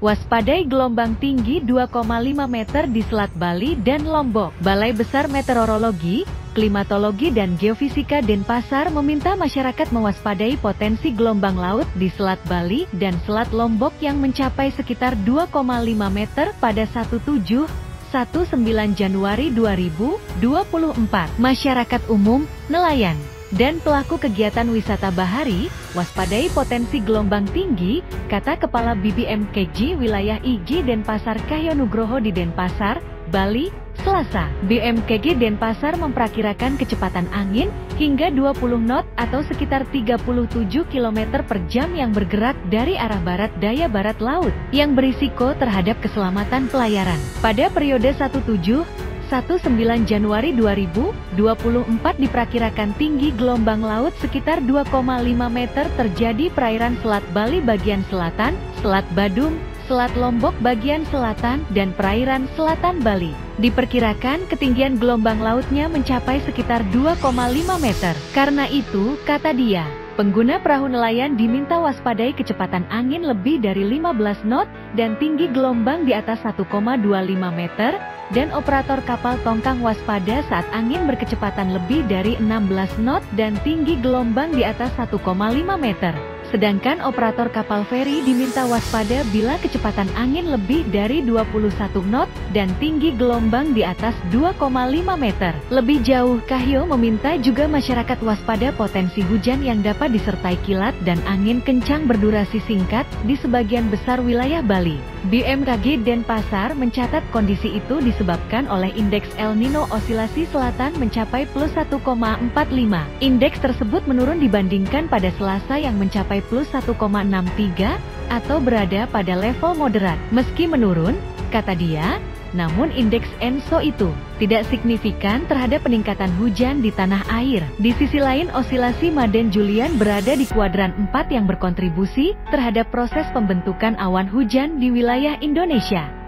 Waspadai gelombang tinggi 2,5 meter di Selat Bali dan Lombok. Balai Besar Meteorologi, Klimatologi dan Geofisika Denpasar meminta masyarakat mewaspadai potensi gelombang laut di Selat Bali dan Selat Lombok yang mencapai sekitar 2,5 meter pada 17 19 Januari 2024. Masyarakat umum, nelayan, dan pelaku kegiatan wisata bahari, waspadai potensi gelombang tinggi, kata Kepala BBMKG wilayah IG Denpasar Cahyo Nugroho di Denpasar, Bali, Selasa. BMKG Denpasar memperkirakan kecepatan angin hingga 20 knot atau sekitar 37 km per jam yang bergerak dari arah barat daya barat laut, yang berisiko terhadap keselamatan pelayaran. Pada periode 17 19 Januari 2024 diperkirakan tinggi gelombang laut sekitar 2,5 meter terjadi perairan Selat Bali bagian selatan, Selat Badung, Selat Lombok bagian selatan, dan perairan selatan Bali. Diperkirakan ketinggian gelombang lautnya mencapai sekitar 2,5 meter. Karena itu, kata dia, pengguna perahu nelayan diminta waspadai kecepatan angin lebih dari 15 knot dan tinggi gelombang di atas 1,25 meter, dan operator kapal tongkang waspada saat angin berkecepatan lebih dari 16 knot dan tinggi gelombang di atas 1,5 meter. Sedangkan operator kapal feri diminta waspada bila kecepatan angin lebih dari 21 knot dan tinggi gelombang di atas 2,5 meter. Lebih jauh, Kahyo meminta juga masyarakat waspada potensi hujan yang dapat disertai kilat dan angin kencang berdurasi singkat di sebagian besar wilayah Bali. BMKG Denpasar mencatat kondisi itu disebabkan oleh indeks El Nino osilasi selatan mencapai plus 1,45. Indeks tersebut menurun dibandingkan pada Selasa yang mencapai plus 1,63 atau berada pada level moderat. Meski menurun, kata dia, namun indeks ENSO itu tidak signifikan terhadap peningkatan hujan di tanah air. Di sisi lain osilasi Maden Julian berada di kuadran 4 yang berkontribusi terhadap proses pembentukan awan hujan di wilayah Indonesia.